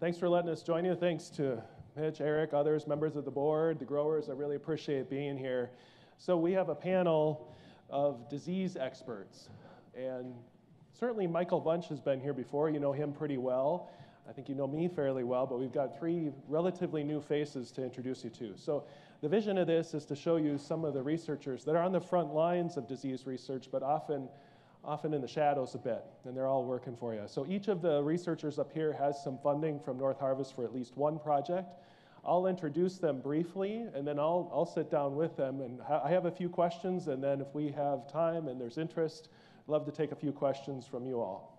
Thanks for letting us join you. Thanks to Mitch, Eric, others, members of the board, the growers. I really appreciate being here. So we have a panel of disease experts. And certainly Michael Wunsch has been here before. You know him pretty well. I think you know me fairly well, but we've got three relatively new faces to introduce you to. So the vision of this is to show you some of the researchers that are on the front lines of disease research, but often often in the shadows a bit, and they're all working for you. So each of the researchers up here has some funding from Northarvest for at least one project. I'll introduce them briefly, and then I'll, I'll sit down with them. And ha- I have a few questions, and then if we have time and there's interest, I'd love to take a few questions from you all.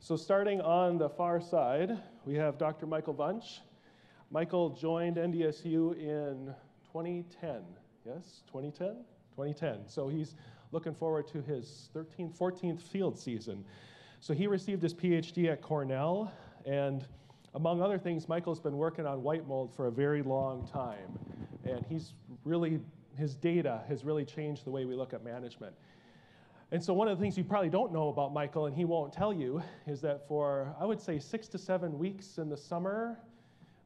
So starting on the far side, we have Dr. Michael Wunsch. Michael joined NDSU in 2010. Yes, 2010? 2010. So he's looking forward to his 13th, 14th field season. So he received his PhD at Cornell, and among other things, Michael's been working on white mold for a very long time, and he's really his data has really changed the way we look at management. And so, one of the things you probably don't know about Michael, and he won't tell you, is that for I would say six to seven weeks in the summer,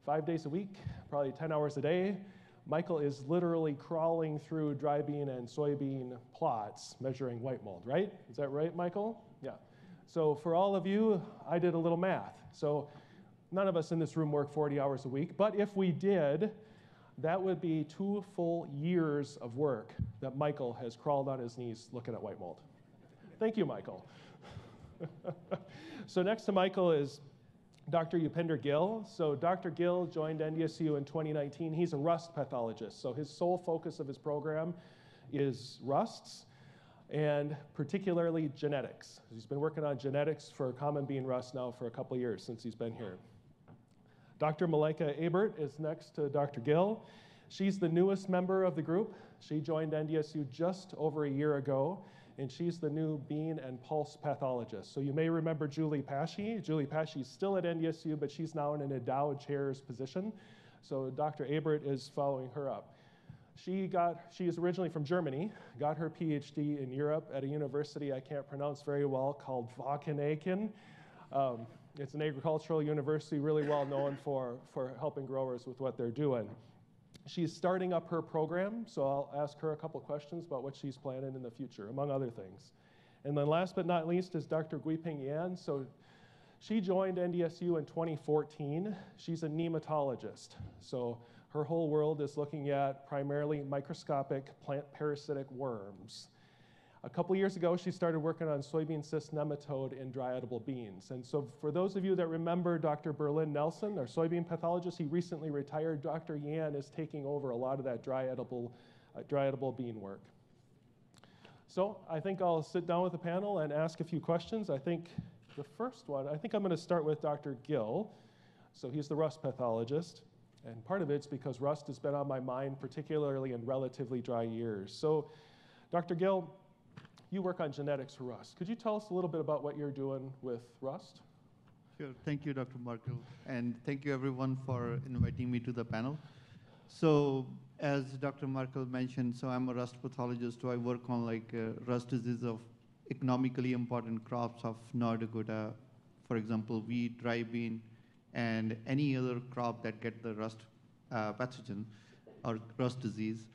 five days a week, probably 10 hours a day, Michael is literally crawling through dry bean and soybean plots measuring white mold, right? Is that right, Michael? Yeah. So for all of you, I did a little math. So none of us in this room work 40 hours a week, but if we did, that would be two full years of work that Michael has crawled on his knees looking at white mold. Thank you, Michael. so next to Michael is Dr. Upinder Gill. So Dr. Gill joined NDSU in 2019. He's a rust pathologist. So his sole focus of his program is rusts and particularly genetics. He's been working on genetics for common bean rust now for a couple years since he's been here. Dr. Malaika Ebert is next to Dr. Gill. She's the newest member of the group. She joined NDSU just over a year ago and she's the new bean and pulse pathologist. So you may remember Julie Pasche. Julie Pasche is still at NDSU, but she's now in an endowed chair's position. So Dr. Ebert is following her up. She got, she is originally from Germany, got her PhD in Europe at a university I can't pronounce very well called Wageningen. Um, it's an agricultural university really well known for, for helping growers with what they're doing. She's starting up her program, so I'll ask her a couple questions about what she's planning in the future, among other things. And then last but not least is Dr. Guiping Yan. So she joined NDSU in 2014. She's a nematologist. So her whole world is looking at primarily microscopic plant parasitic worms. A couple years ago, she started working on soybean cyst nematode in dry edible beans. And so, for those of you that remember Dr. Berlin Nelson, our soybean pathologist, he recently retired. Dr. Yan is taking over a lot of that dry edible, uh, dry edible bean work. So, I think I'll sit down with the panel and ask a few questions. I think the first one, I think I'm going to start with Dr. Gill. So, he's the rust pathologist. And part of it's because rust has been on my mind, particularly in relatively dry years. So, Dr. Gill, you work on genetics for rust. Could you tell us a little bit about what you're doing with rust? Sure. Thank you, Dr. Markell. And thank you, everyone, for inviting me to the panel. So, as Dr. Markell mentioned, so I'm a rust pathologist. So I work on like uh, rust disease of economically important crops of North Dakota, for example, wheat, dry bean, and any other crop that get the rust uh, pathogen or rust disease.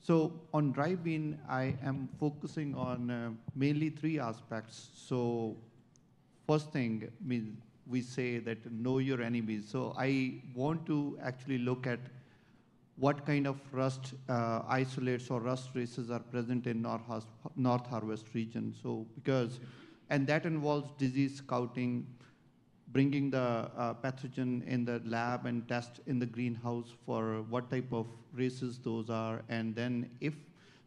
So on dry bean, I am focusing on uh, mainly three aspects. So first thing, we say that know your enemies. So I want to actually look at what kind of rust uh, isolates or rust races are present in North, Northarvest region. So because, and that involves disease scouting, bringing the uh, pathogen in the lab and test in the greenhouse for what type of races those are. And then if,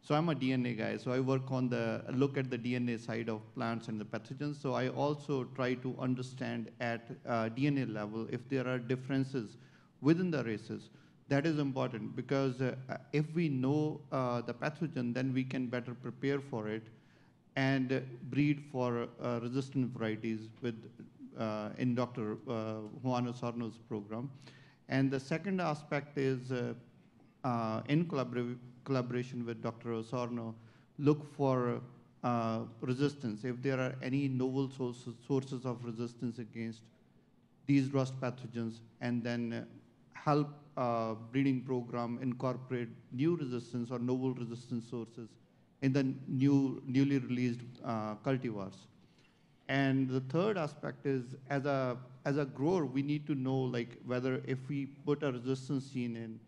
so I'm a DNA guy, so I work on the, look at the DNA side of plants and the pathogens. So I also try to understand at uh, DNA level if there are differences within the races. That is important because uh, if we know uh, the pathogen, then we can better prepare for it and breed for uh, resistant varieties with in Dr. Uh, Juan Osorno's program. And the second aspect is uh, in collabor collaboration with Dr. Osorno, look for uh, resistance. If there are any novel sources, sources of resistance against these rust pathogens and then uh, help uh, breeding program incorporate new resistance or novel resistance sources in the new, newly released uh, cultivars. And the third aspect is as a, as a grower, we need to know like whether if we put a resistance gene in,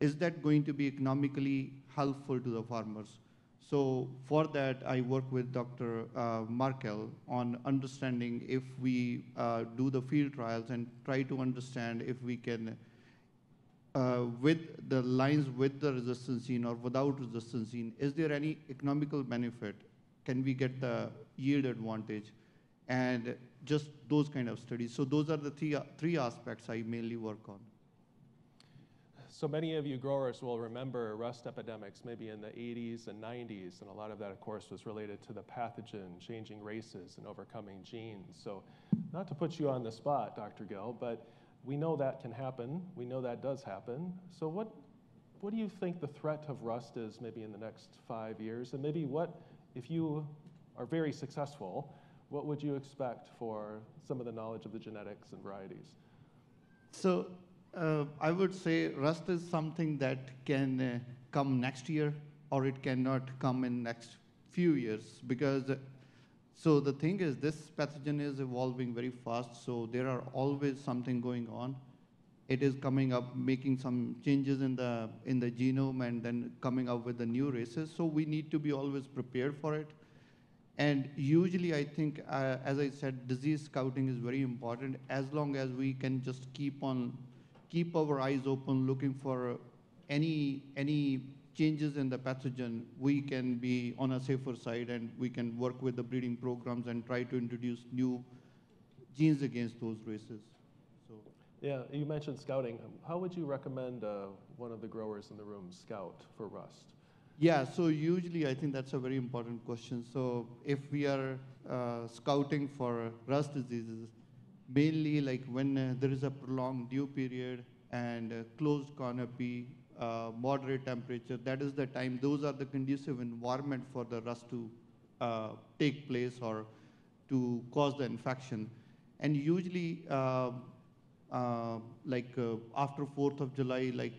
is that going to be economically helpful to the farmers? So for that, I work with Dr. Uh, Markell on understanding if we uh, do the field trials and try to understand if we can, uh, with the lines with the resistance gene or without resistance gene, is there any economical benefit? Can we get the yield advantage? And just those kind of studies. So those are the three, three aspects I mainly work on. So many of you growers will remember rust epidemics maybe in the 80s and 90s, and a lot of that, of course, was related to the pathogen, changing races, and overcoming genes. So, not to put you on the spot, Dr. Gill, but we know that can happen. We know that does happen. So, what, what do you think the threat of rust is maybe in the next five years? And maybe what, if you are very successful, what would you expect for some of the knowledge of the genetics and varieties? So, uh, I would say rust is something that can uh, come next year or it cannot come in next few years because uh, so the thing is this pathogen is evolving very fast so there are always something going on it is coming up making some changes in the in the genome and then coming up with the new races so we need to be always prepared for it and usually i think uh, as i said disease scouting is very important as long as we can just keep on keep our eyes open, looking for any, any changes in the pathogen, we can be on a safer side and we can work with the breeding programs and try to introduce new genes against those races. So. Yeah, you mentioned scouting. How would you recommend uh, one of the growers in the room scout for rust? Yeah, so usually I think that's a very important question. So if we are uh, scouting for rust diseases, mainly like when uh, there is a prolonged dew period and uh, closed canopy, uh, moderate temperature, that is the time, those are the conducive environment for the rust to uh, take place or to cause the infection. And usually, uh, uh, like after 4th of July, like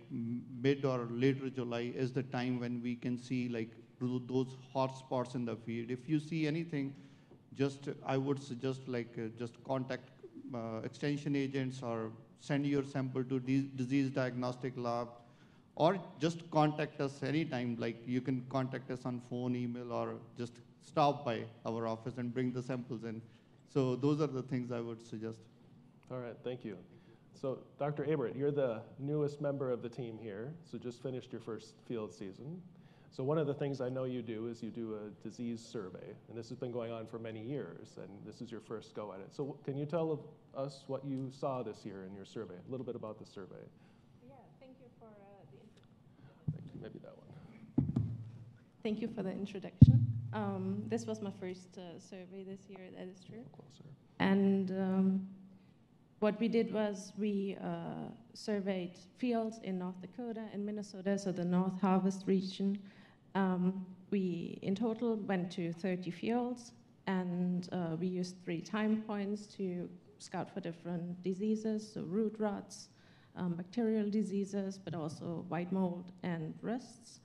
mid or later July is the time when we can see like those hot spots in the field. If you see anything, just I would suggest like just contact uh, extension agents or send your sample to disease diagnostic lab or just contact us anytime. Like you can contact us on phone, email, or just stop by our office and bring the samples in. So those are the things I would suggest. All right, thank you. So Dr. Ebert, you're the newest member of the team here, so just finished your first field season. So one of the things I know you do is you do a disease survey, and this has been going on for many years, and this is your first go at it. So can you tell us what you saw this year in your survey, a little bit about the survey? Yeah, thank you for uh, the Thank you. Maybe that one. Thank you for the introduction. Um, this was my first uh, survey this year, that is true. Closer. And um, what we did was we uh, surveyed fields in North Dakota and Minnesota, so the Northarvest region, um, we, in total, went to 30 fields, and uh, we used three time points to scout for different diseases, so root rots, um, bacterial diseases, but also white mold and rusts.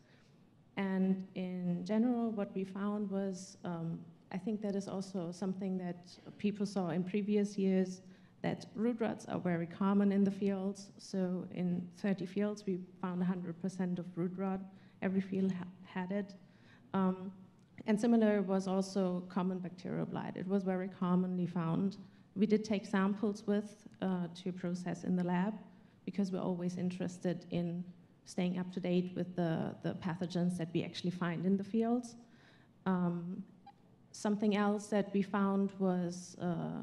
And in general, what we found was, um, I think that is also something that people saw in previous years, that root rots are very common in the fields. So in 30 fields, we found 100% of root rot. Every field ha had it. Um, and similar was also common bacterial blight. It was very commonly found. We did take samples with uh, to process in the lab because we're always interested in staying up to date with the, the pathogens that we actually find in the fields. Um, something else that we found was uh,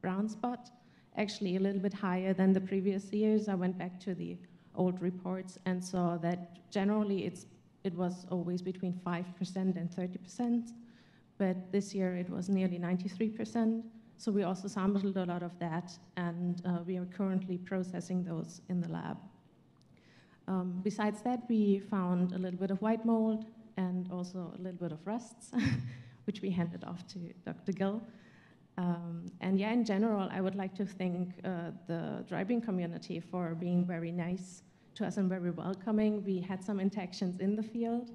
brown spot, actually a little bit higher than the previous years. I went back to the old reports and saw that generally it's it was always between 5% and 30%, but this year it was nearly 93%. So we also sampled a lot of that, and uh, we are currently processing those in the lab. Um, besides that, we found a little bit of white mold and also a little bit of rusts, which we handed off to Dr. Gill. Um, and yeah, in general, I would like to thank uh, the dry bean community for being very nice to us and very welcoming. We had some interactions in the field,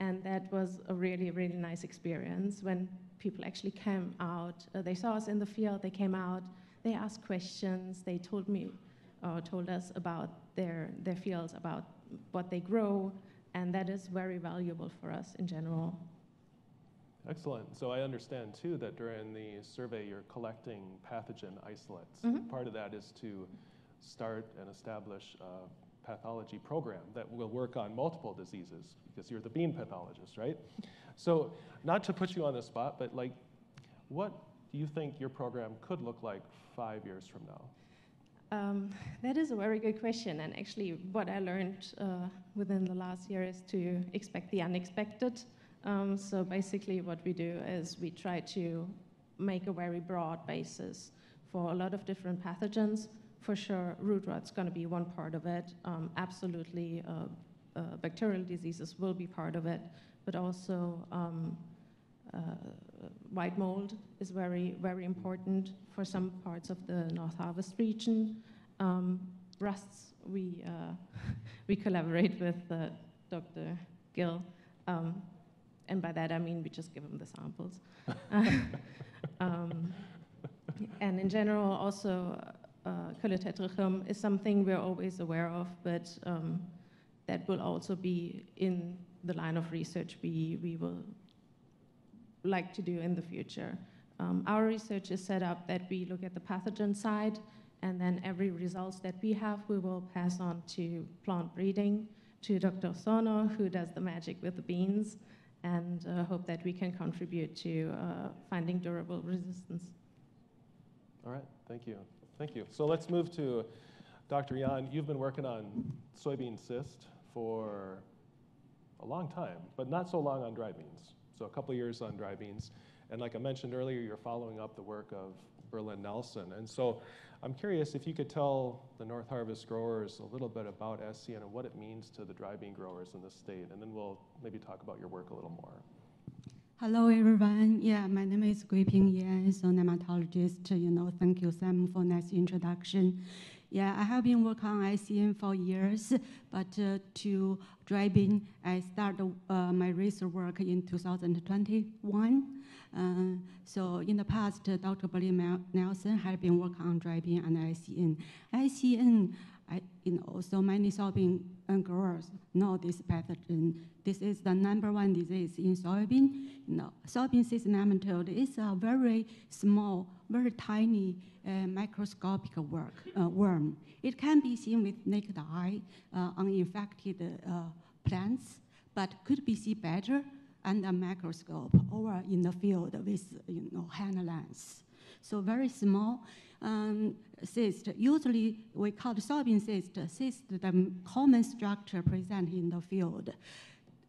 and that was a really, really nice experience when people actually came out. Uh, they saw us in the field, they came out, they asked questions, they told me or told us about their, their fields, about what they grow, and that is very valuable for us in general. Excellent. So I understand too that during the survey you're collecting pathogen isolates. Mhm. Part of that is to start and establish a pathology program that will work on multiple diseases because you're the bean pathologist, right? So, not to put you on the spot, but like, what do you think your program could look like five years from now? Um, that is a very good question, and actually, what I learned uh, within the last year is to expect the unexpected. Um, so basically, what we do is we try to make a very broad basis for a lot of different pathogens. For sure, root rot's going to be one part of it. Um, absolutely, uh, uh, bacterial diseases will be part of it, but also um, uh, white mold is very, very important for some parts of the Northarvest region. Um, rusts, we, uh, we collaborate with uh, Dr. Gill. Um, and by that I mean we just give them the samples. um, and in general, also, uh, is something we're always aware of, but um, that will also be in the line of research we, we will like to do in the future. Um, our research is set up that we look at the pathogen side, and then every results that we have, we will pass on to plant breeding, to Dr. Osorno, who does the magic with the beans, and uh, hope that we can contribute to uh, finding durable resistance. All right, thank you. Thank you. So let's move to Dr. Yan. You've been working on soybean cyst for a long time, but not so long on dry beans. So a couple years on dry beans. And like I mentioned earlier, you're following up the work of Berlin Nelson. And so I'm curious if you could tell the Northarvest growers a little bit about SCN and what it means to the dry bean growers in the state, and then we'll maybe talk about your work a little more. Hello, everyone. Yeah, my name is Guiping Yan, so nematologist. You know, thank you, Sam, for nice introduction. Yeah, I have been working on SCN for years, but uh, to dry bean, I started uh, my research work in 2021. Uh, so in the past, uh, Dr. Berlin Nelson had been working on dry bean and SCN. SCN, you know, so many soybean growers know this pathogen. This is the number one disease in soybean. You know, soybean cyst nematode is a very small, very tiny uh, microscopic work, uh, worm. It can be seen with naked eye uh, on infected uh, plants, but could be seen better under a microscope or in the field with you know, hand lens. So very small um, cyst. Usually we call soybean cyst. Cyst, the common structure present in the field.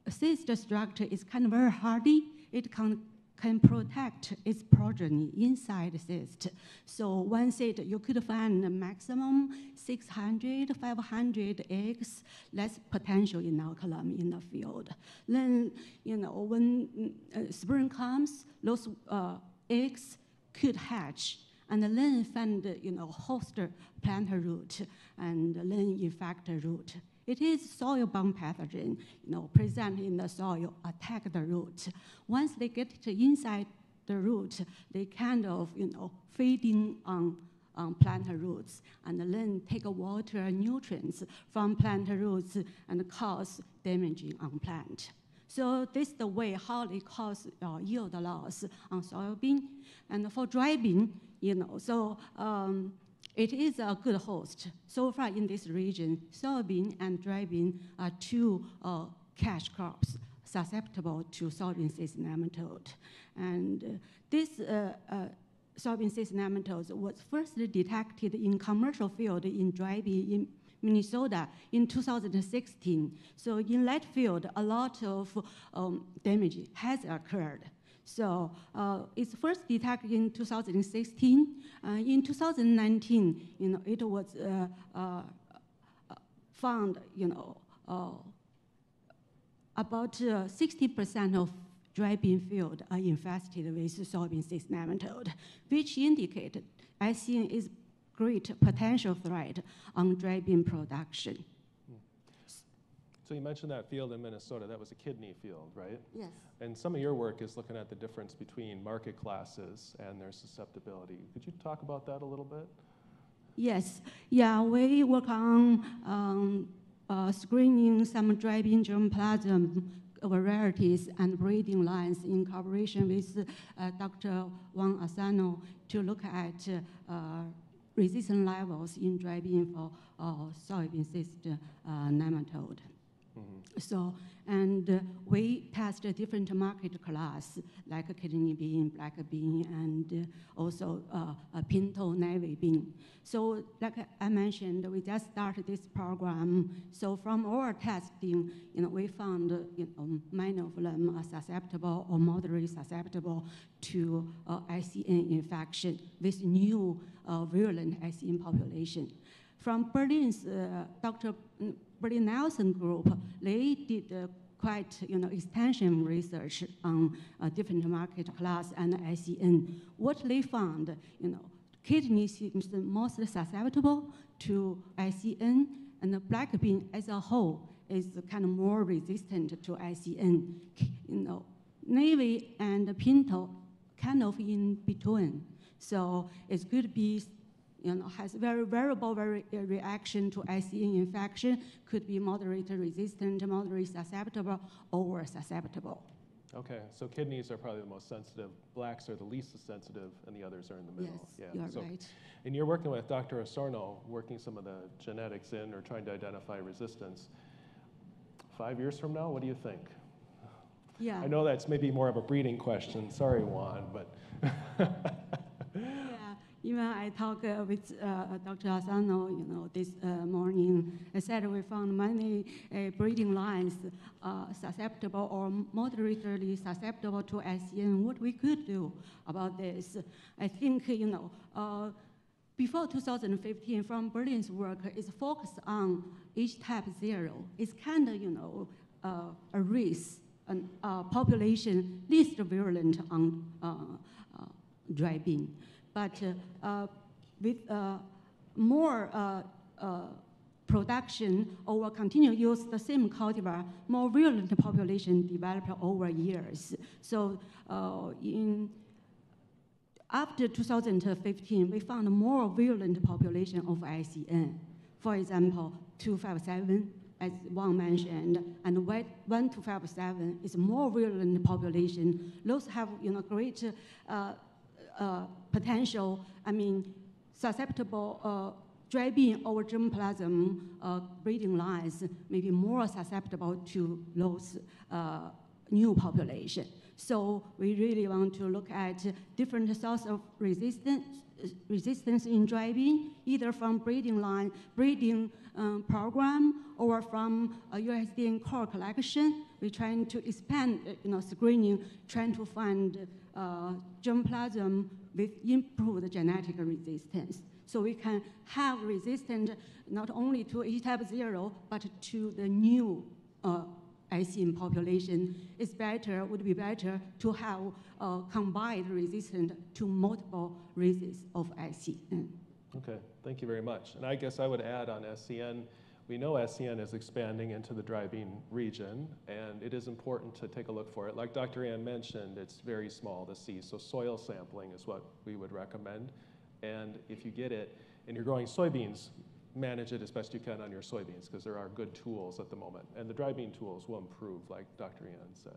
Cyst structure is kind of very hardy. It can can protect its progeny inside cyst. So one cyst, you could find a maximum 600, 500 eggs, less potential inoculum in the field. Then, you know, when uh, spring comes, those uh, eggs could hatch and then find, you know, host plant root and then infect root. It is soil-borne pathogen, you know, present in the soil, attack the root. Once they get inside the root, they kind of, you know, feeding on, on plant roots and then take water and nutrients from plant roots and cause damaging on plant. So this is the way how they cause uh, yield loss on soybean. And for dry bean, you know, so um, it is a good host. So far in this region, soybean and dry bean are two uh, cash crops susceptible to soybean cyst nematode. And uh, this uh, uh, soybean cyst nematode was first detected in commercial field in dry bean in Minnesota in 2016. So in that field, a lot of um, damage has occurred. So uh, it's first detected in 2016. Uh, in 2019, you know, it was uh, uh found, you know, uh, about 60% uh, of dry bean field are infested with soybean cyst nematode, which indicate SCN is great potential threat on dry bean production. So you mentioned that field in Minnesota. That was a kidney field, right? Yes. And some of your work is looking at the difference between market classes and their susceptibility. Could you talk about that a little bit? Yes, yeah, we work on um, uh, screening some driving bean germplasm varieties and breeding lines in cooperation with uh, Dr. Juan Osorno to look at uh, resistance levels in dry bean for uh, soybean cyst uh, nematode. Mhm. So, and uh, we test a different market class like kidney bean, black bean, and uh, also uh, a pinto navy bean. So, like I mentioned, we just started this program. So, from our testing, you know, we found you know, many of them are susceptible or moderately susceptible to uh, SCN infection with new uh, virulent SCN population. From Berlin's uh, Dr. Berlin Nelson group, they did uh, quite you know extensive research on uh, different market class and SCN. What they found, you know, kidney seems the most susceptible to SCN, and the black bean as a whole is kind of more resistant to SCN. You know, navy and pinto kind of in between. So it could be you know, has very variable very, uh, reaction to SCN infection, could be moderate resistant, moderate susceptible, or susceptible. Okay, so kidneys are probably the most sensitive, blacks are the least sensitive, and the others are in the Yes, middle. Yeah, you're so- right. And you're working with Dr. Osorno, working some of the genetics in or trying to identify resistance. Five years from now, what do you think? Yeah. I know that's maybe more of a breeding question. Sorry, Juan, but even I talked uh, with uh, Dr. Osorno, you know, this uh, morning. I said we found many uh, breeding lines uh, susceptible or moderately susceptible to SCN. What we could do about this? I think, you know, uh, before 2015, from Berlin's work, is focused on H type zero. It's kind of, you know, uh, a race, a uh, population least virulent on uh, uh, dry bean. But uh, uh, with uh, more production or continue use the same cultivar, more virulent population developed over years. So in after 2015, we found more virulent population of SCN. For example, 257, as Juan mentioned, and 1257 is more virulent population. Those have you know, great uh, uh, potential, I mean, susceptible uh, bean or germplasm uh, breeding lines may be more susceptible to those uh, new population. So we really want to look at different sources of resistance, resistance in bean, either from breeding line, breeding um, program, or from a USDA core collection. We're trying to expand, uh, you know, screening, trying to find uh, germplasm with improved genetic resistance. So we can have resistance not only to H type zero, but to the new uh, SCN population. It's better, would be better to have uh, combined resistance to multiple races of SCN. Okay, thank you very much. And I guess I would add on SCN, we know SCN is expanding into the dry bean region, and it is important to take a look for it. Like Dr. Yan mentioned, it's very small to see, so soil sampling is what we would recommend. And if you get it and you're growing soybeans, manage it as best you can on your soybeans because there are good tools at the moment. And the dry bean tools will improve, like Dr. Yan said.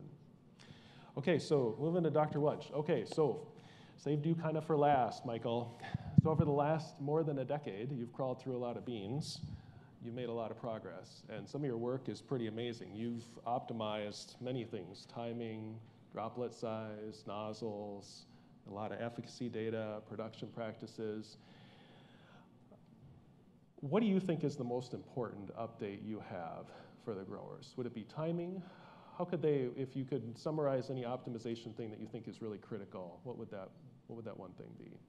Okay, so moving to Dr. Wunsch. Okay, so saved you kind of for last, Michael. So over the last more than a decade, you've crawled through a lot of beans. You've made a lot of progress, and some of your work is pretty amazing. You've optimized many things: timing, droplet size, nozzles, a lot of efficacy data, production practices. What do you think is the most important update you have for the growers? Would it be timing? How could they, if you could summarize any optimization thing that you think is really critical, what would that, what would that one thing be?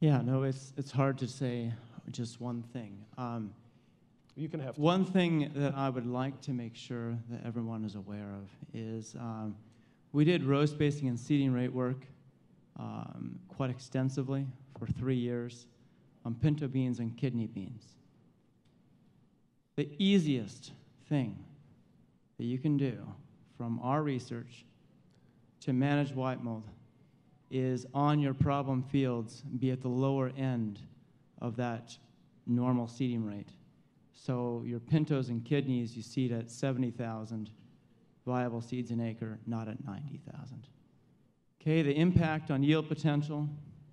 Yeah, no, it's it's hard to say just one thing. Um, You can have two. One thing that I would like to make sure that everyone is aware of is um, we did row spacing and seeding rate work um, quite extensively for three years on pinto beans and kidney beans. The easiest thing that you can do from our research to manage white mold is on your problem fields be at the lower end of that normal seeding rate. So your pintos and kidneys, you seed at 70,000 viable seeds an acre, not at 90,000. Okay, the impact on yield potential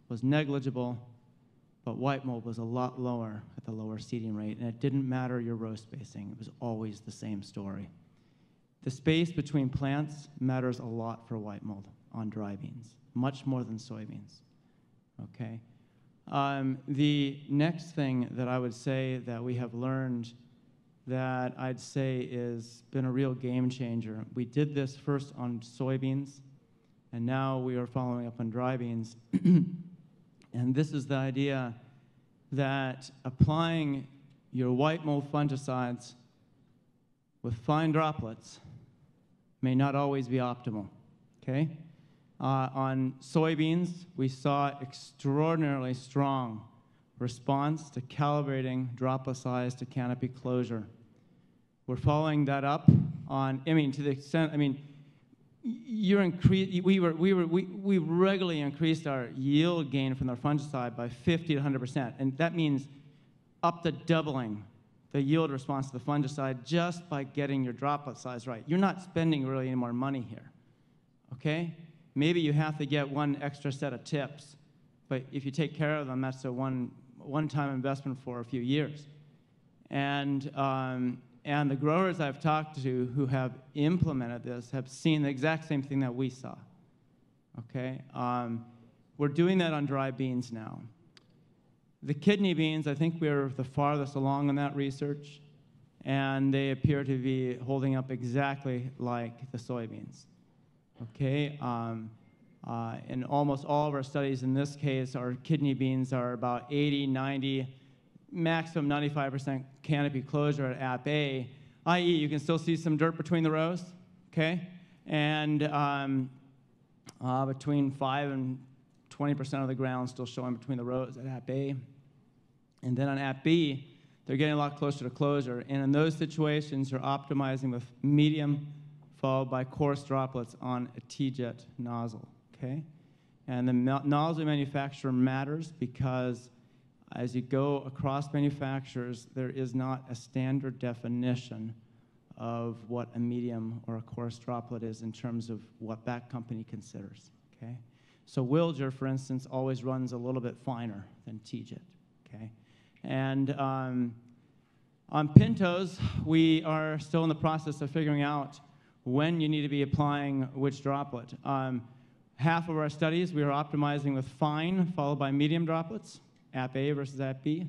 was negligible, but white mold was a lot lower at the lower seeding rate, and it didn't matter your row spacing. It was always the same story. The space between plants matters a lot for white mold on dry beans, much more than soybeans. Okay? Um, the next thing that I would say that we have learned that I'd say is been a real game changer. We did this first on soybeans, and now we are following up on dry beans. and this is the idea that applying your white mold fungicides with fine droplets may not always be optimal. Okay? Uh, on soybeans, we saw extraordinarily strong response to calibrating droplet size to canopy closure. We're following that up on, I mean, to the extent, I mean, you're incre- we, were, we, were, we, we regularly increased our yield gain from our fungicide by 50 to 100%. And that means up to doubling the yield response to the fungicide just by getting your droplet size right. You're not spending really any more money here, okay? Maybe you have to get one extra set of tips, but if you take care of them, that's a one, one-time investment for a few years. And, um, and the growers I've talked to who have implemented this have seen the exact same thing that we saw, okay? Um, we're doing that on dry beans now. The kidney beans, I think we're the farthest along in that research, and they appear to be holding up exactly like the soybeans. Okay, um, uh, in almost all of our studies, in this case, our kidney beans are about 80, 90, maximum 95% canopy closure at app A, i.e., you can still see some dirt between the rows, okay? And um, uh, between 5 and 20% of the ground still showing between the rows at app A. And then on app B, they're getting a lot closer to closure. And in those situations, you're optimizing with medium followed by coarse droplets on a TeeJet nozzle, okay? And the nozzle manufacturer matters because as you go across manufacturers, there is not a standard definition of what a medium or a coarse droplet is in terms of what that company considers, okay? So Wilger, for instance, always runs a little bit finer than TeeJet, okay? And um, on Pintos, we are still in the process of figuring out when you need to be applying which droplet. Um, half of our studies, we are optimizing with fine, followed by medium droplets, app A versus app B.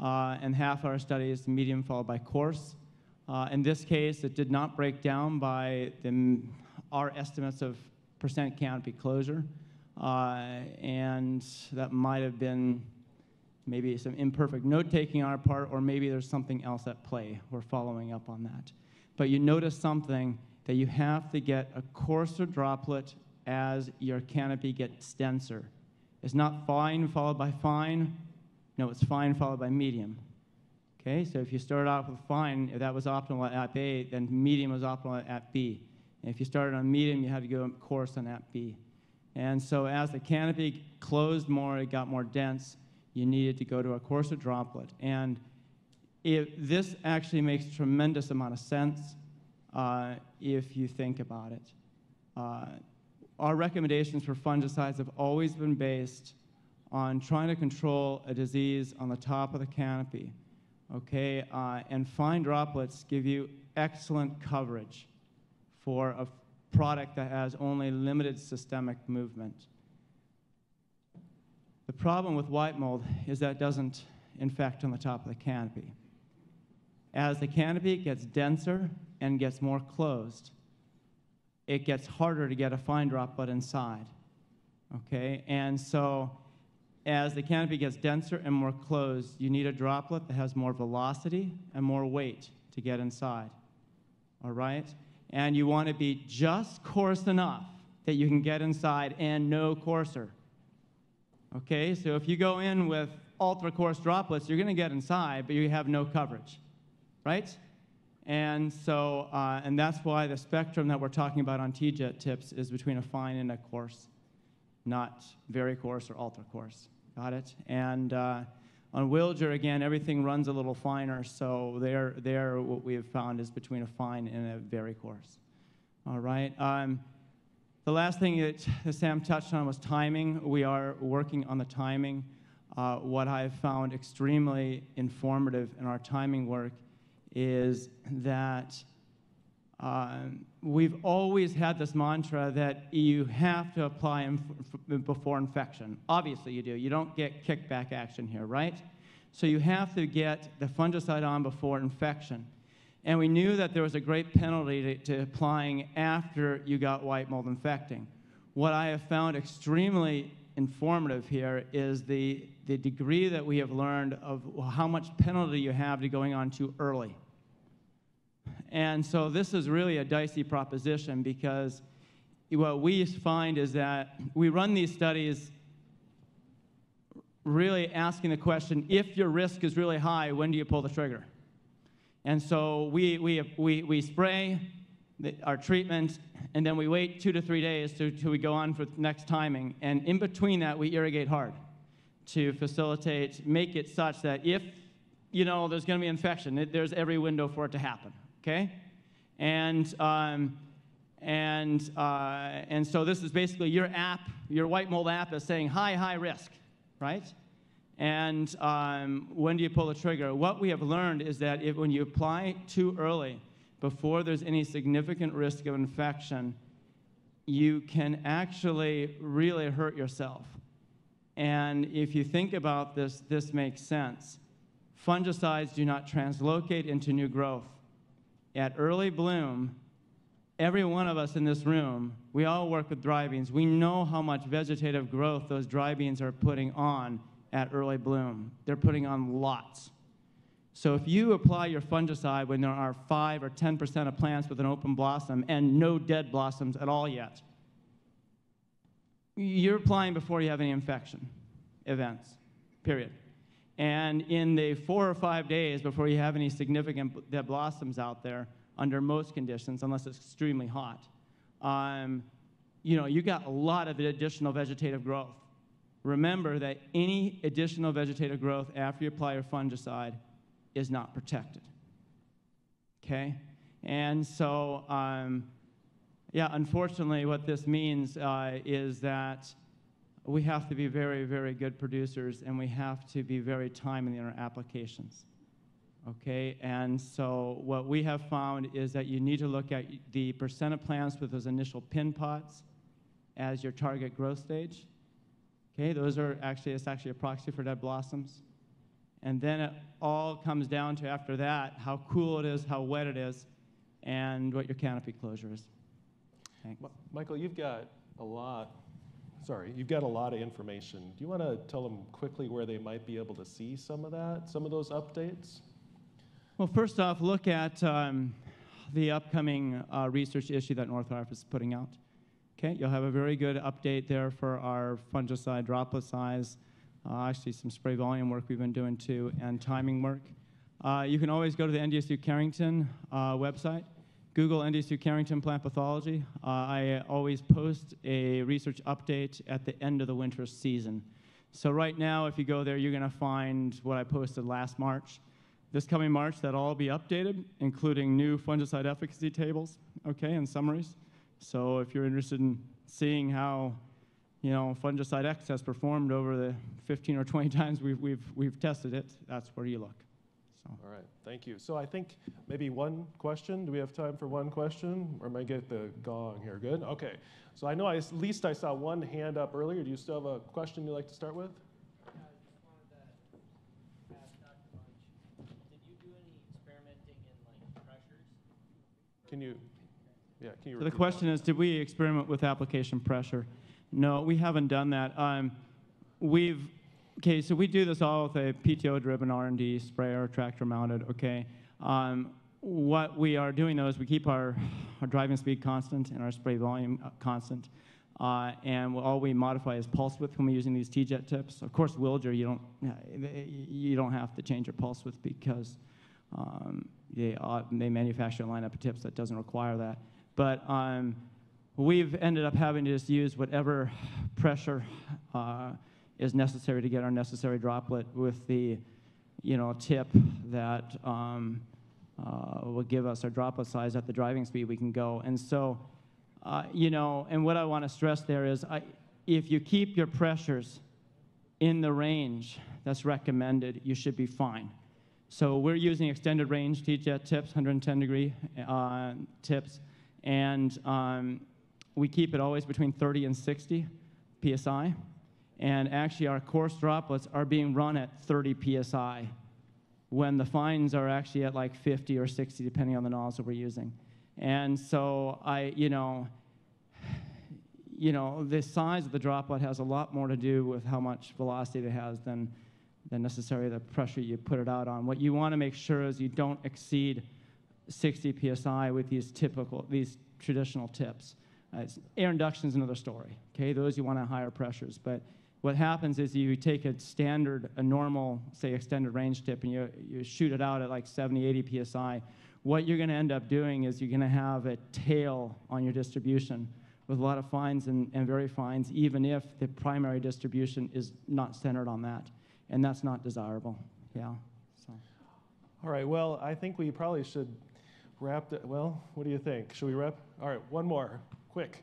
Uh, and half of our studies, medium followed by coarse. Uh, in this case, it did not break down by the, our estimates of percent canopy closure. Uh, and that might have been maybe some imperfect note taking on our part, or maybe there's something else at play. We're following up on that. But you notice something that you have to get a coarser droplet as your canopy gets denser. It's not fine followed by fine. No, it's fine followed by medium. Okay, so if you start off with fine, if that was optimal at A, then medium was optimal at B. And if you started on medium, you had to go coarse on app B. And so as the canopy closed more, it got more dense, you needed to go to a coarser droplet. And if this actually makes tremendous amount of sense uh, if you think about it. Uh, our recommendations for fungicides have always been based on trying to control a disease on the top of the canopy. Okay, uh, and fine droplets give you excellent coverage for a product that has only limited systemic movement. The problem with white mold is that it doesn't infect on the top of the canopy. As the canopy gets denser and gets more closed, it gets harder to get a fine droplet inside. Okay, and so as the canopy gets denser and more closed, you need a droplet that has more velocity and more weight to get inside. All right? And you want to be just coarse enough that you can get inside and no coarser. Okay, so if you go in with ultra coarse droplets, you're going to get inside, but you have no coverage, right? And so, uh, and that's why the spectrum that we're talking about on TeeJet tips is between a fine and a coarse, not very coarse or ultra coarse. Got it? And uh, on Wilger, again, everything runs a little finer, so there, there, what we have found is between a fine and a very coarse. All right. Um, the last thing that Sam touched on was timing. We are working on the timing. Uh, what I've found extremely informative in our timing work is that um, we've always had this mantra that you have to apply inf- before infection. Obviously, you do. You don't get kickback action here, right? So you have to get the fungicide on before infection. And we knew that there was a great penalty to, to applying after you got white mold infecting. What I have found extremely informative here is the, the degree that we have learned of how much penalty you have to going on too early. And so this is really a dicey proposition because what we find is that we run these studies really asking the question if your risk is really high, when do you pull the trigger? And so we, we, we, we spray our treatment, and then we wait two to three days till we go on for next timing. And in between that, we irrigate hard to facilitate, make it such that if you know there's going to be infection, it, there's every window for it to happen okay? And, um, and, uh, and so this is basically your app, your white mold app is saying high, high risk, right? And um, when do you pull the trigger? What we have learned is that if, when you apply too early, before there's any significant risk of infection, you can actually really hurt yourself. And if you think about this, this makes sense. Fungicides do not translocate into new growth at early bloom, every one of us in this room, we all work with dry beans. We know how much vegetative growth those dry beans are putting on at early bloom. They're putting on lots. So if you apply your fungicide when there are 5 or 10% of plants with an open blossom and no dead blossoms at all yet, you're applying before you have any infection events, period. And in the four or five days before you have any significant dead blossoms out there, under most conditions, unless it's extremely hot, um, you know, you got a lot of additional vegetative growth. Remember that any additional vegetative growth after you apply your fungicide is not protected. Okay? And so, um, yeah, unfortunately, what this means uh, is that we have to be very, very good producers and we have to be very timely in our applications. Okay, and so what we have found is that you need to look at the percent of plants with those initial pin pods as your target growth stage. Okay, those are actually, it's actually a proxy for dead blossoms. And then it all comes down to after that, how cool it is, how wet it is, and what your canopy closure is. Thanks. Michael, you've got a lot sorry, you've got a lot of information. Do you want to tell them quickly where they might be able to see some of that, some of those updates? Well, first off, look at um, the upcoming uh, research issue that Northarvest is putting out. Okay, you'll have a very good update there for our fungicide droplet size, actually some spray volume work we've been doing too, and timing work. Uh, you can always go to the NDSU Carrington uh, website Google NDSU Carrington Plant Pathology. Uh, I always post a research update at the end of the winter season. So right now, if you go there, you're going to find what I posted last March. This coming March, that'll all be updated, including new fungicide efficacy tables, okay, and summaries. So if you're interested in seeing how, you know, fungicide X has performed over the 15 or 20 times we've, we've, we've tested it, that's where you look. All right, thank you. So I think maybe one question. Do we have time for one question? Or am I get the gong here? Good? Okay. So I know I, at least I saw one hand up earlier. Do you still have a question you'd like to start with? Can you, yeah, can you so the question that? is, did we experiment with application pressure? No, we haven't done that. Um, we've Okay, so we do this all with a PTO-driven R&D sprayer, tractor-mounted. Okay, um, what we are doing though is we keep our, our driving speed constant and our spray volume uh, constant, uh, and all we modify is pulse width when we're using these TeeJet tips. Of course, Wilger, you don't you don't have to change your pulse width because um, they uh, they manufacture a lineup of tips that doesn't require that. But um, we've ended up having to just use whatever pressure uh, is necessary to get our necessary droplet with the, you know, tip that um, uh, will give us our droplet size at the driving speed we can go. And so, uh, you know, and what I want to stress there is, I, if you keep your pressures in the range that's recommended, you should be fine. So we're using extended range TeeJet tips, 110 degree uh, tips, and um, we keep it always between 30 and 60 psi. And actually, our coarse droplets are being run at 30 psi when the fines are actually at like 50 or 60, depending on the nozzle we're using. And so I, you know, you know, the size of the droplet has a lot more to do with how much velocity it has than, than necessarily the pressure you put it out on. What you want to make sure is you don't exceed 60 psi with these typical, these traditional tips. Uh, air induction is another story. Okay, those you want at higher pressures, but what happens is you take a standard, a normal, say, extended range tip, and you, you shoot it out at like 70, 80 psi. What you're going to end up doing is you're going to have a tail on your distribution with a lot of fines and, and very fines, even if the primary distribution is not centered on that. And that's not desirable. Yeah. So. All right, well, I think we probably should wrap it. Well, what do you think? Should we wrap? All right, one more, quick.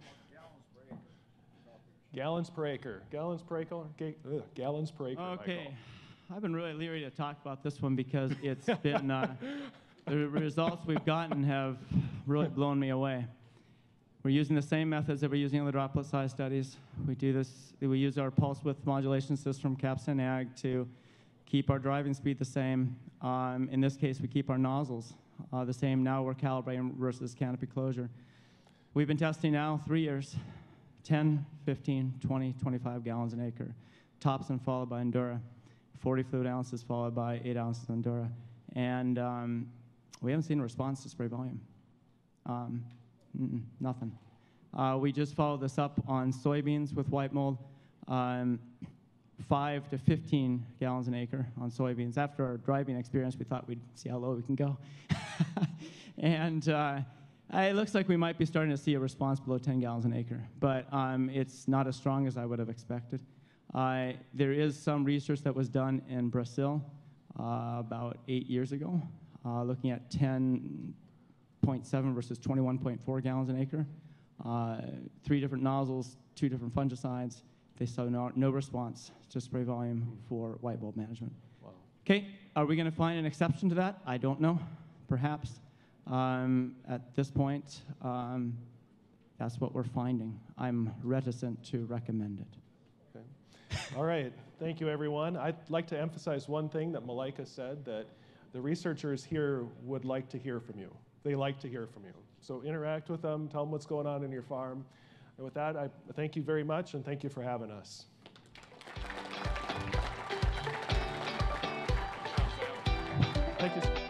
Gallons per acre. Gallons per acre. Ugh, gallons per acre. Okay. Michael. I've been really leery to talk about this one because it's been, uh, the results we've gotten have really blown me away. We're using the same methods that we're using in the droplet size studies. We do this, we use our pulse width modulation system, Capstan Ag, to keep our driving speed the same. Um, in this case, we keep our nozzles uh, the same. Now we're calibrating versus canopy closure. We've been testing now three years, 10, 15, 20, 25 gallons an acre. Topsin followed by Endura. 40 fluid ounces followed by 8 ounces Endura. And um, we haven't seen a response to spray volume. Um, nothing. Uh, we just followed this up on soybeans with white mold. Um, 5 to 15 gallons an acre on soybeans. After our driving experience, we thought we'd see how low we can go. and uh, it looks like we might be starting to see a response below 10 gallons an acre, but um, it's not as strong as I would have expected. Uh, there is some research that was done in Brazil uh, about eight years ago, uh, looking at 10.7 versus 21.4 gallons an acre. Uh, three different nozzles, two different fungicides. They saw no, no response to spray volume for white mold management. Wow. Okay, are we going to find an exception to that? I don't know. Perhaps. Um, at this point, um, that's what we're finding. I'm reticent to recommend it. Okay. All right. Thank you, everyone. I'd like to emphasize one thing that Malaika said that the researchers here would like to hear from you. They like to hear from you. So interact with them, tell them what's going on in your farm. And with that, I thank you very much and thank you for having us. Thank you.